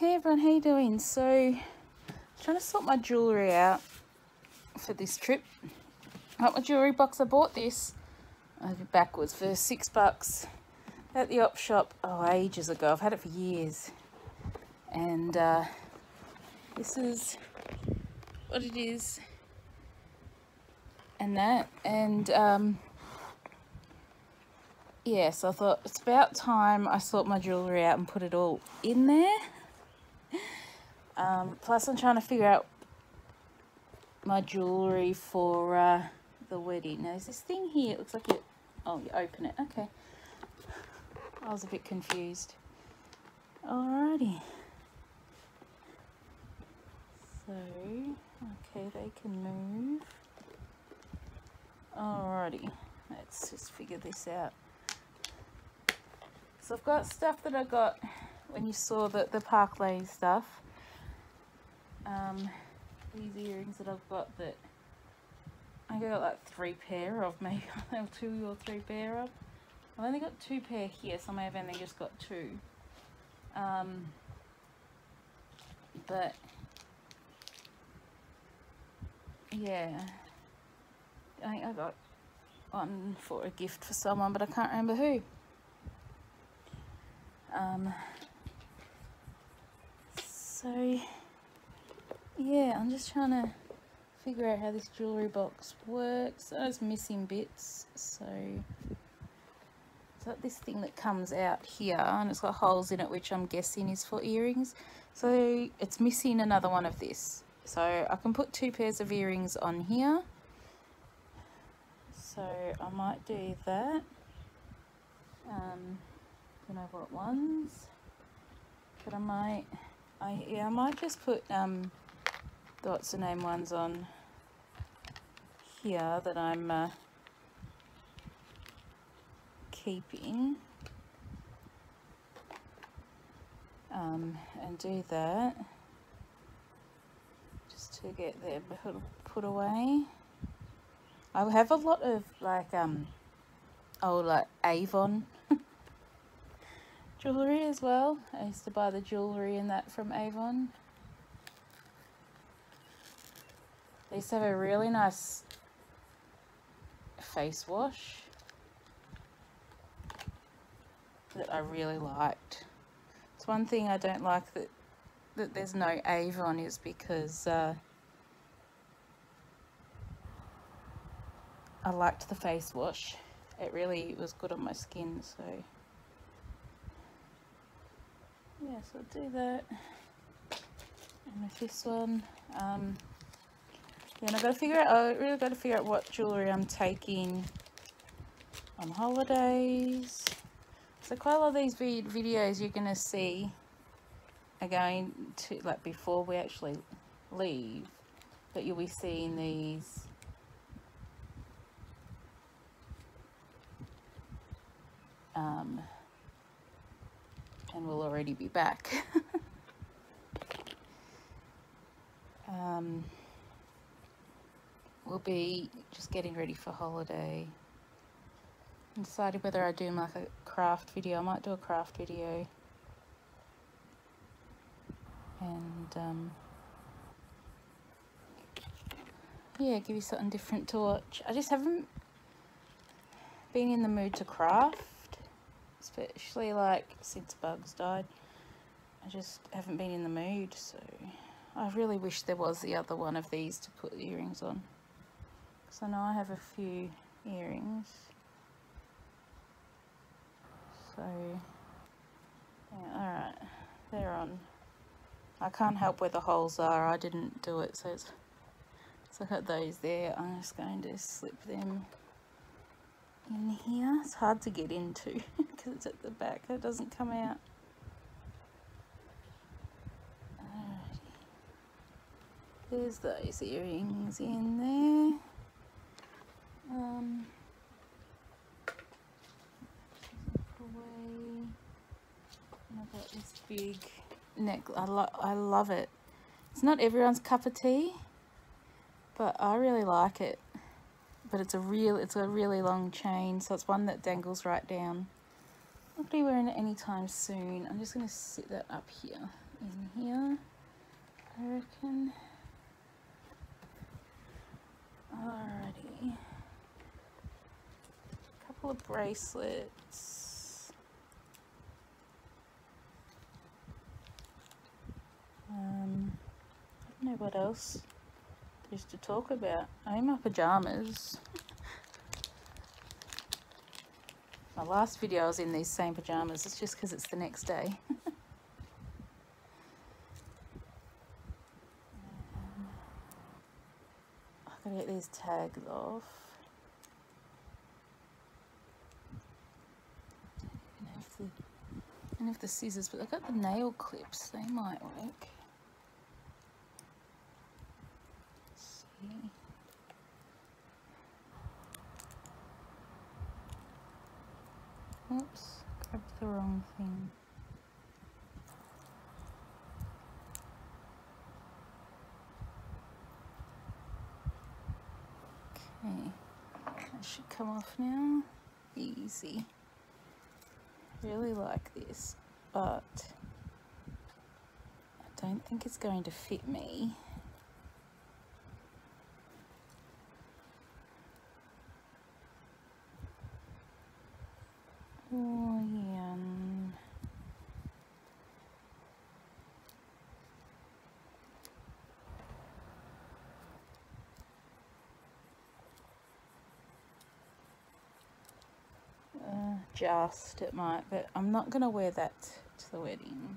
Hey everyone, how you doing? So, trying to sort my jewellery out for this trip. I got my jewellery box. I bought this over backwards for six bucks at the op shop oh ages ago. I've had it for years. And uh, this is what it is. And that. And um, yeah so I thought it's about time I sort my jewellery out and put it all in there. Um, plus I'm trying to figure out my jewellery for uh, the wedding. Now there's this thing here, it looks like it, oh you open it, okay. I was a bit confused. Alrighty. So, okay, they can move. Alrighty, let's just figure this out. So I've got stuff that I got when you saw the, the Park Lane stuff. Um, these earrings that I've got that I got like three pair of, maybe two or three pair of. I've only got two pair here, so I may have only just got two. Um, but yeah, I think I got one for a gift for someone, but I can't remember who. Um, so yeah, I'm just trying to figure out how this jewellery box works. I was missing bits, so it's got this thing that comes out here and it's got holes in it which I'm guessing is for earrings. So it's missing another one of this. So I can put two pairs of earrings on here. So I might do that. Um, know what ones. But I might, I yeah, I might just put um, the what's the name ones on here that I'm uh, keeping. Um, and do that just to get them put away. I have a lot of like um oh like Avon jewellery as well. I used to buy the jewellery and that from Avon. They used to have a really nice face wash that I really liked. It's one thing I don't like that that there's no Avon is because uh, I liked the face wash. It really was good on my skin, so yeah, so I'll do that. And with this one, um, yeah, I've got to figure out, I really got to figure out what jewellery I'm taking on holidays. So quite a lot of these videos you're going to see are going to, like before we actually leave, that you'll be seeing these um, and we'll already be back. um, we'll be just getting ready for holiday. and decided whether I do like a craft video. I might do a craft video. And um, yeah, give you something different to watch. I just haven't been in the mood to craft especially like since Bugs died. I just haven't been in the mood, so I really wish there was the other one of these to put earrings on. I know I have a few earrings. So, yeah, alright, they're on. I can't help where the holes are, I didn't do it, so it's, so I got those there. I'm just going to slip them in here. It's hard to get into because it's at the back. It doesn't come out. There's those earrings in there. Um, away. I've got this big neck. I, lo I love it. It's not everyone's cup of tea, but I really like it but it's a real it's a really long chain so it's one that dangles right down not be wearing it anytime soon I'm just going to sit that up here in here, I reckon. Alrighty. A couple of bracelets. Um, I don't know what else there's to talk about. I'm my pajamas. My last video I was in these same pajamas. It's just because it's the next day. I gotta get these tags off. And if the, the scissors, but I've got the nail clips, they might work. Let's see. Oops, grabbed the wrong thing. Okay, that should come off now. Easy. Really like this, but I don't think it's going to fit me. Oh, yeah. mm. It might, but I'm not gonna wear that to the wedding.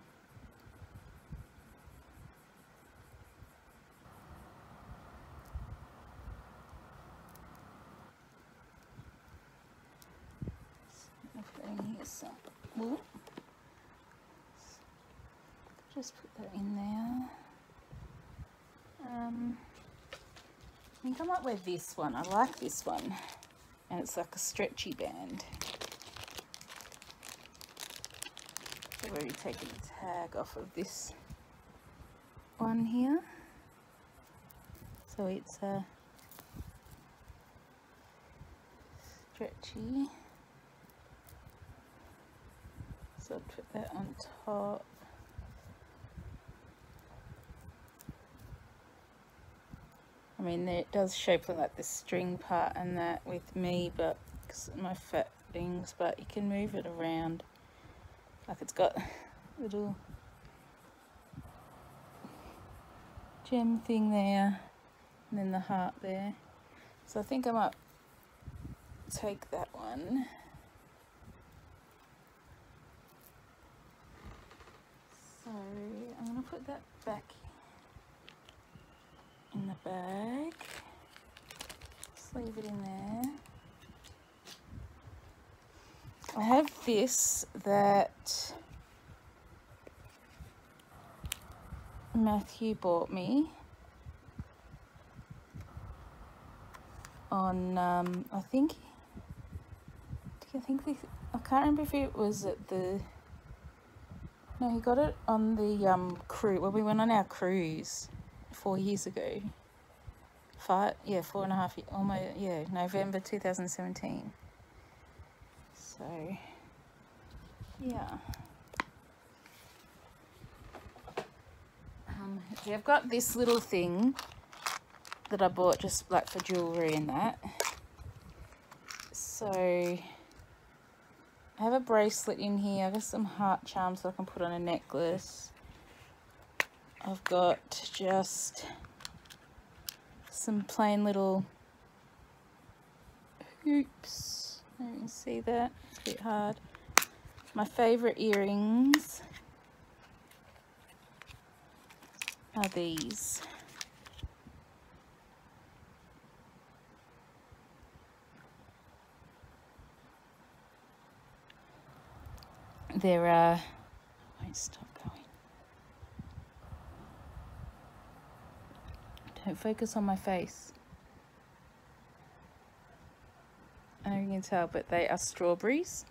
Just put that in there. Um, I think I might wear this one. I like this one, and it's like a stretchy band. So we're already taking the tag off of this one here. So it's a stretchy. So I'll put that on top. I mean, it does shape like the string part and that with me, but my fat things, but you can move it around. Like it's got little gem thing there, and then the heart there. So I think I might take that one. So I'm gonna put that back in the bag. Just leave it in there. I have this that Matthew bought me on um, I think I think this, I can't remember if it was at the no he got it on the um cruise when we went on our cruise four years ago. Five yeah four and a half almost yeah November 2017 so yeah. Um, yeah, I've got this little thing that I bought just like for jewelry and that. So I have a bracelet in here. I've got some heart charms that I can put on a necklace. I've got just some plain little hoops. You can see that, it's a bit hard. My favourite earrings are these. They're, uh, won't stop going. Don't focus on my face. know you can tell, but they are strawberries.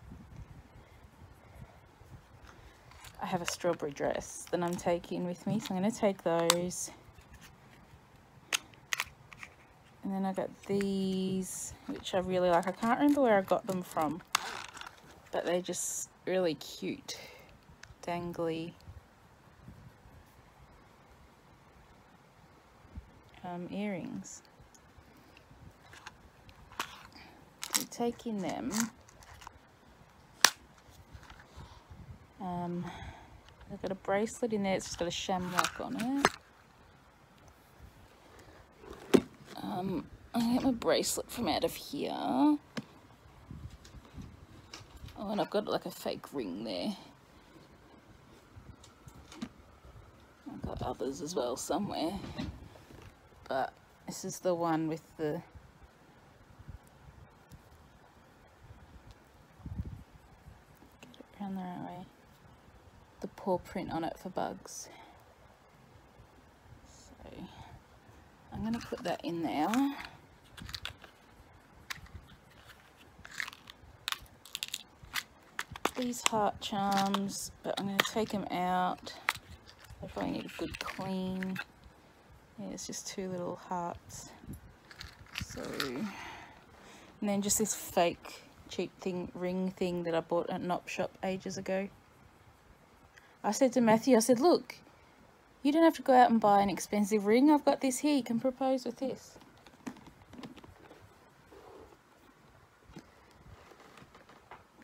I have a strawberry dress that I'm taking with me, so I'm going to take those. And then I got these, which I really like. I can't remember where I got them from, but they're just really cute, dangly. Um, earrings. Taking them, um, I've got a bracelet in there, it's just got a shamrock on it. Um, I get my bracelet from out of here. Oh, and I've got like a fake ring there. I've got others as well somewhere. But this is the one with the get it around the right way. The paw print on it for bugs. So I'm gonna put that in there. These heart charms, but I'm going to take them out. I probably need a good clean. Yeah, it's just two little hearts. So, and then just this fake cheap thing, ring thing that I bought at Knop Shop ages ago. I said to Matthew, I said, look, you don't have to go out and buy an expensive ring. I've got this here. You can propose with this.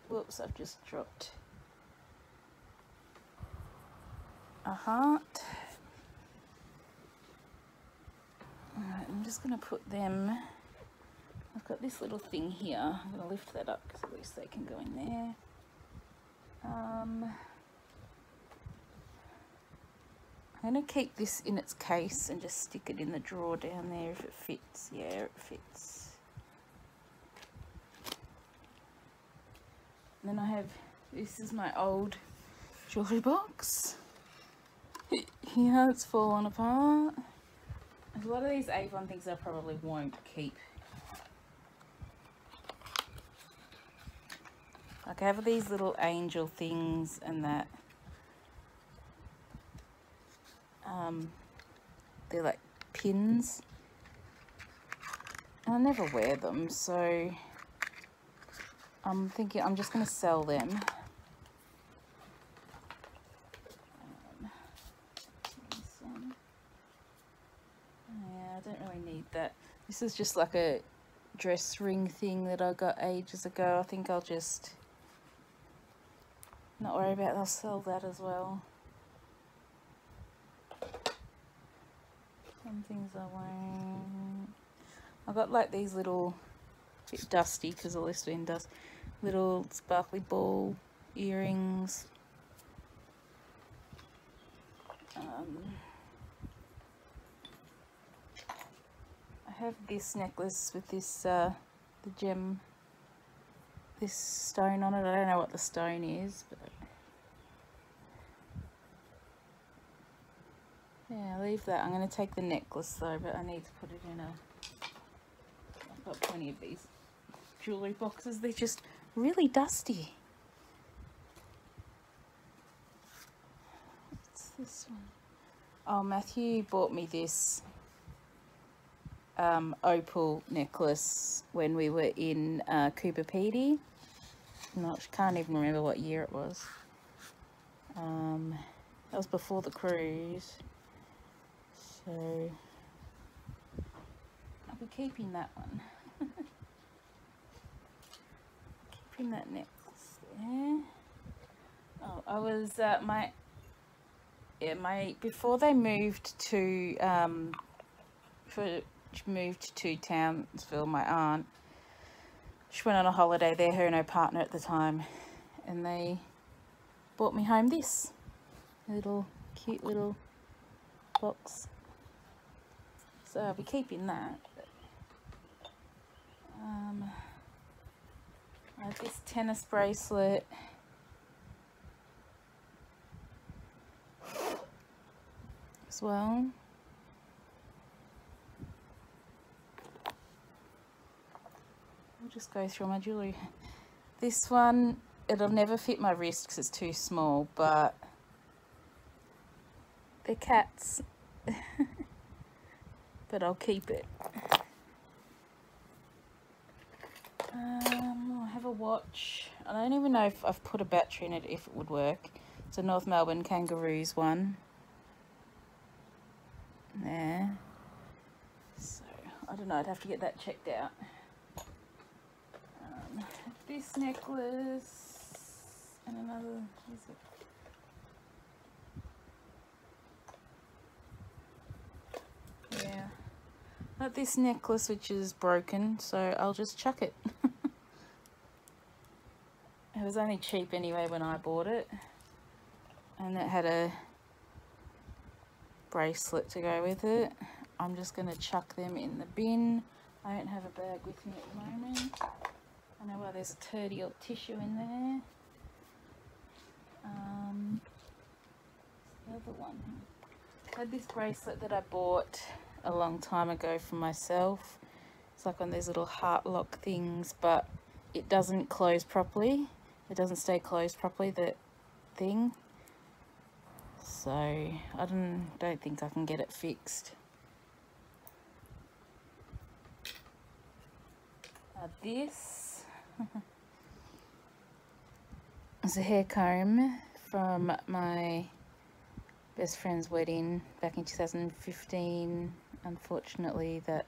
Whoops, I've just dropped a heart. I'm just going to put them, I've got this little thing here, I'm going to lift that up because at least they can go in there. Um, I'm going to keep this in its case and just stick it in the drawer down there if it fits. Yeah, it fits. And then I have, this is my old jewellery box. Here it's fallen apart. A lot of these Avon things I probably won't keep. Like I have these little angel things and that. Um, they're like pins. And I never wear them, so I'm thinking I'm just going to sell them. Um, yeah, I don't really need that. This is just like a dress ring thing that I got ages ago. I think I'll just not worry about it. I'll sell that as well. Some things I won't. I got like these little, bit dusty because all this been dust, little sparkly ball earrings. Um, I have this necklace with this, uh, the gem, this stone on it. I don't know what the stone is, but yeah, leave that. I'm going to take the necklace though, but I need to put it in a, I've got plenty of these jewellery boxes. They're just really dusty. What's this one? Oh, Matthew bought me this um, opal necklace when we were in uh, Coober Pedy. Not, can't even remember what year it was. Um, that was before the cruise. So, I'll be keeping that one. keeping that necklace there. Oh, I was, uh, my, yeah, my, before they moved to, um, for, moved to Townsville, my aunt, she went on a holiday there, her and her partner at the time, and they brought me home this little, cute little box. So I'll be keeping that. Um, this tennis bracelet. As well. I'll just go through my jewellery. This one, it'll never fit my wrist because it's too small, but they're cats. but I'll keep it. Um, I have a watch. I don't even know if I've put a battery in it, if it would work. It's a North Melbourne Kangaroos one. There. So, I don't know, I'd have to get that checked out. Um, this necklace and another, is it? Yeah, this necklace which is broken, so I'll just chuck it. it was only cheap anyway when I bought it. And it had a bracelet to go with it. I'm just going to chuck them in the bin. I don't have a bag with me at the moment. I know why there's a turdy old tissue in there. Um, the other one. I had this bracelet that I bought a long time ago for myself. It's like on these little heart lock things, but it doesn't close properly. It doesn't stay closed properly, that thing. So I don't, don't think I can get it fixed. Uh, this is a hair comb from my best friend's wedding back in 2015 unfortunately that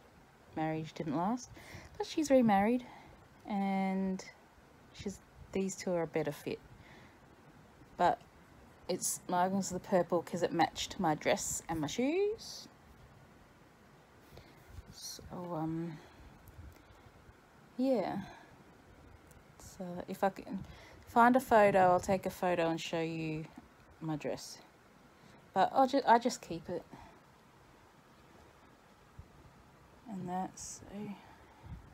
marriage didn't last. But she's remarried and she's these two are a better fit. But it's was the purple because it matched my dress and my shoes. So um yeah. So if I can find a photo I'll take a photo and show you my dress. But I'll just I just keep it and that so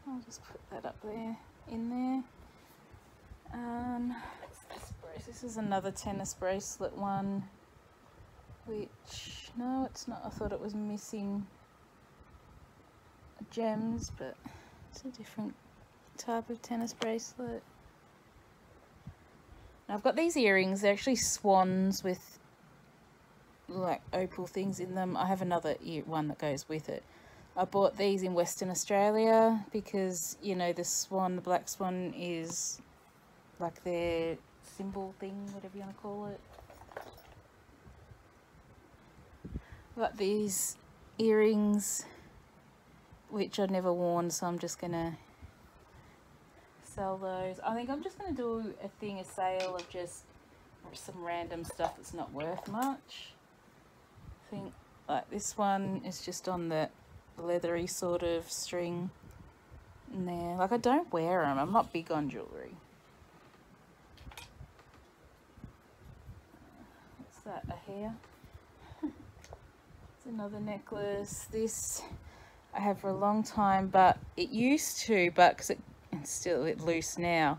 I'll just put that up there in there. Um this is another tennis bracelet one which no it's not. I thought it was missing gems but it's a different type of tennis bracelet. Now I've got these earrings they're actually swans with like opal things in them. I have another ear one that goes with it I bought these in Western Australia because, you know, the swan, the black swan is like their symbol thing, whatever you want to call it. Got these earrings, which I've never worn, so I'm just going to sell those. I think I'm just going to do a thing, a sale of just some random stuff that's not worth much. I think like this one is just on the leathery sort of string in there. Like I don't wear them. I'm not big on jewellery. What's that? A hair? it's another necklace. This I have for a long time, but it used to, but because it, it's still a bit loose now.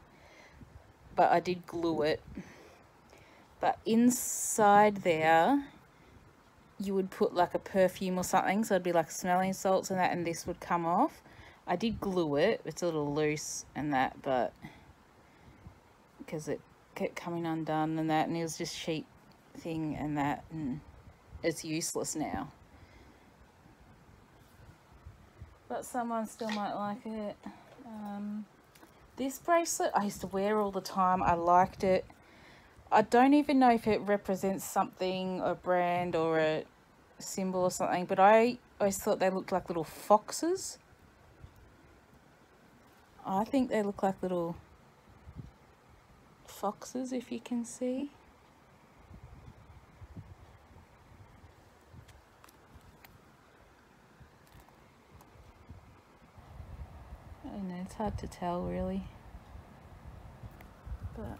But I did glue it. But inside there you would put like a perfume or something so it'd be like smelling salts and that and this would come off. I did glue it. It's a little loose and that but because it kept coming undone and that and it was just sheet thing and that and it's useless now. But someone still might like it. Um, this bracelet I used to wear all the time. I liked it I don't even know if it represents something, a brand or a symbol or something, but I always thought they looked like little foxes. I think they look like little foxes, if you can see. I don't know, it's hard to tell really. But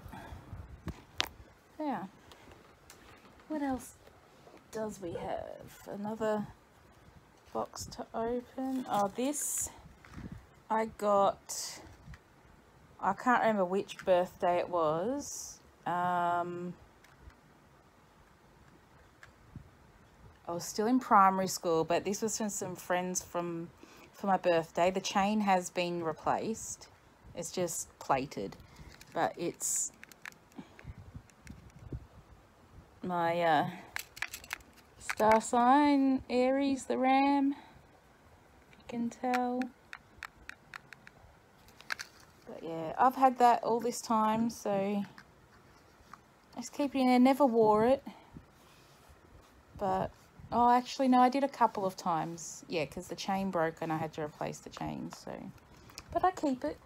yeah. What else does we have? Another box to open. Oh, this I got, I can't remember which birthday it was. Um, I was still in primary school, but this was from some friends from for my birthday. The chain has been replaced. It's just plated, but it's my uh, star sign, Aries, the ram, if you can tell. But yeah, I've had that all this time, so just keep it in there. Never wore it, but Oh, actually, no, I did a couple of times. Yeah, because the chain broke and I had to replace the chain, so. But I keep it.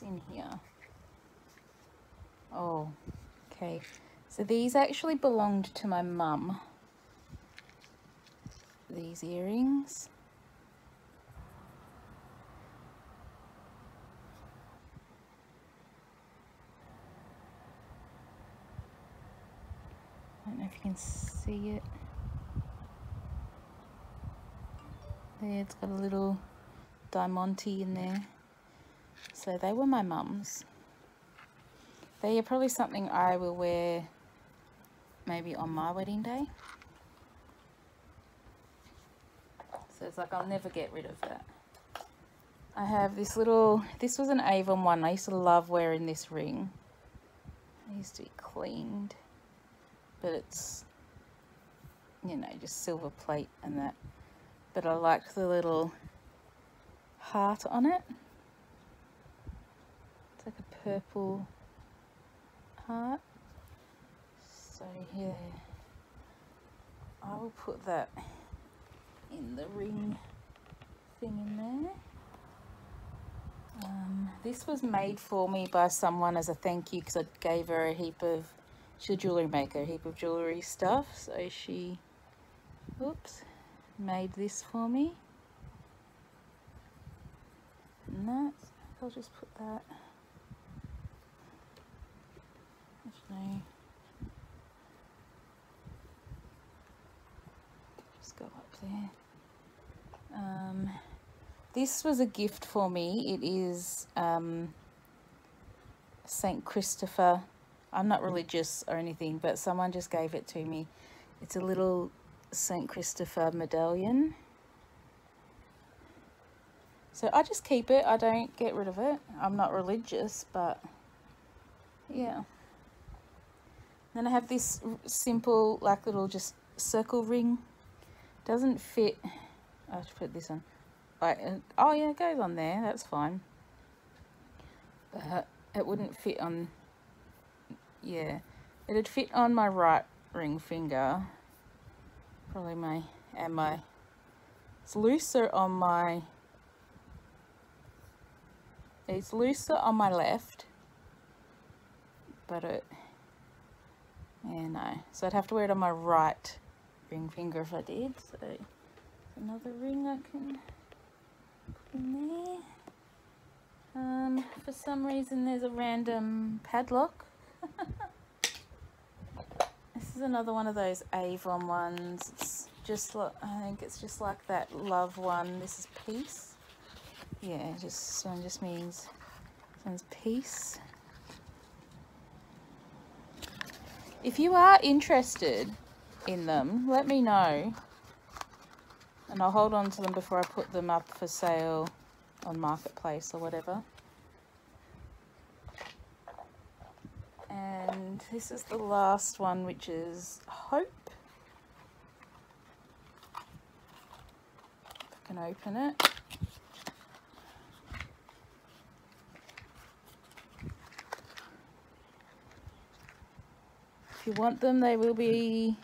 In here. Oh, okay. So these actually belonged to my mum. These earrings. I don't know if you can see it. There, it's got a little diamante in there. So they were my mum's. They are probably something I will wear maybe on my wedding day. So it's like I'll never get rid of that. I have this little, this was an Avon one. I used to love wearing this ring. It used to be cleaned. But it's, you know, just silver plate and that. But I like the little heart on it. It's like a purple heart. So here, I will put that in the ring thing in there. Um, this was made for me by someone as a thank you because I gave her a heap of, she's a jewellery maker, a heap of jewellery stuff. So she, oops, made this for me. And that, I'll just put that actually. Just go up there. Um, this was a gift for me. It is um, Saint Christopher. I'm not religious or anything but someone just gave it to me. It's a little Saint Christopher medallion. So I just keep it. I don't get rid of it. I'm not religious but yeah then I have this simple, like little just circle ring. Doesn't fit. I to put this on. Like, uh, oh yeah, it goes on there. That's fine. But it wouldn't fit on. Yeah, it'd fit on my right ring finger. Probably my and my. It's looser on my. It's looser on my left, but it yeah, no. So I'd have to wear it on my right ring finger if I did. So another ring I can put in there. Um, for some reason there's a random padlock. this is another one of those Avon ones. It's just like, I think it's just like that love one. This is peace. Yeah, just one just means, sounds peace. If you are interested in them, let me know. And I'll hold on to them before I put them up for sale on Marketplace or whatever. And this is the last one, which is Hope. If I can open it. If you want them, they will be,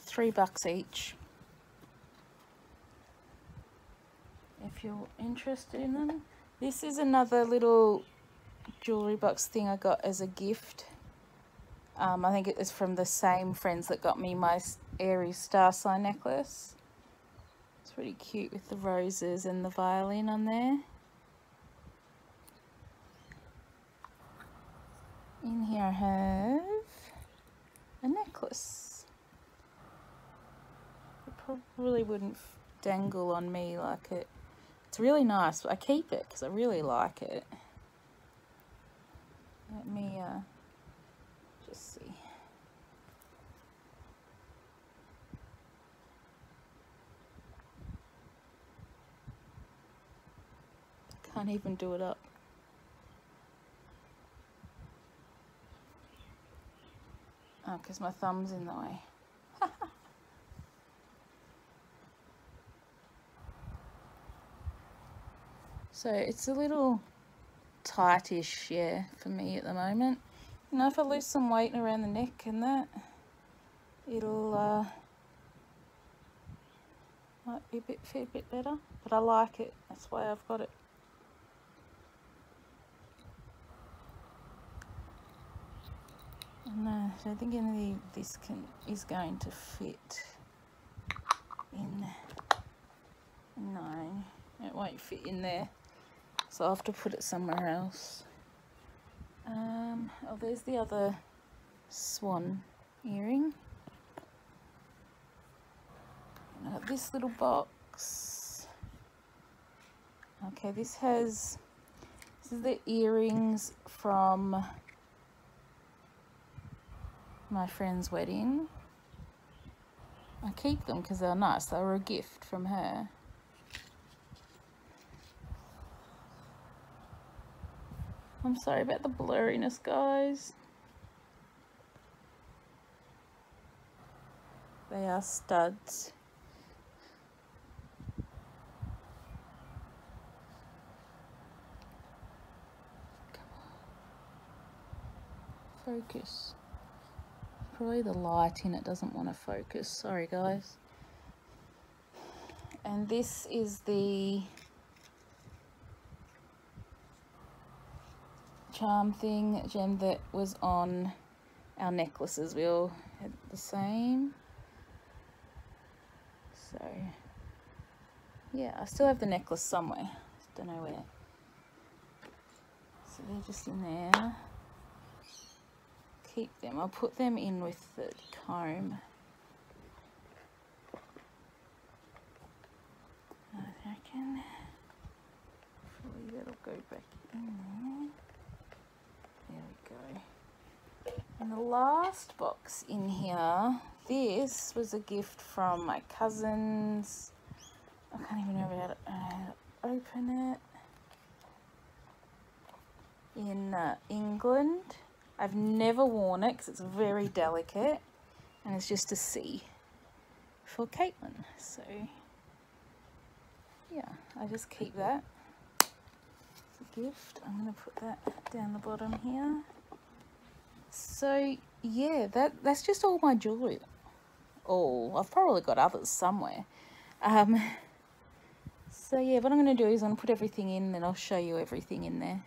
three bucks each. If you're interested in them. This is another little jewellery box thing I got as a gift. Um, I think it was from the same friends that got me my Aries star sign necklace pretty cute with the roses and the violin on there. In here I have a necklace. It probably wouldn't dangle on me like it. It's really nice, but I keep it because I really like it. Let me uh, just see. Can't even do it up. Oh, because my thumb's in the way. So it's a little tightish, yeah, for me at the moment. You know, if I lose some weight around the neck and that, it'll uh, might be a bit, fit a bit better. But I like it, that's why I've got it. No, I don't think any of this can is going to fit in. No, it won't fit in there. So I'll have to put it somewhere else. Um, oh, there's the other swan earring. got this little box. Okay, this has, this is the earrings from my friend's wedding. I keep them because they're nice. They were a gift from her. I'm sorry about the blurriness, guys. They are studs. Focus. Probably the light in it doesn't want to focus. Sorry, guys. And this is the charm thing gem that was on our necklaces. We all had the same. So, yeah, I still have the necklace somewhere. Don't know where. So they're just in there. Keep them. I'll put them in with the comb. I. That'll go back in there. There we go. And the last box in here, this was a gift from my cousins. I can't even remember how to, uh, open it. In uh, England. I've never worn it because it's very delicate and it's just a C for Caitlin. So yeah, I just keep that gift. I'm going to put that down the bottom here. So yeah, that that's just all my jewellery. All. I've probably got others somewhere. Um, so yeah, what I'm going to do is I'm going to put everything in and I'll show you everything in there.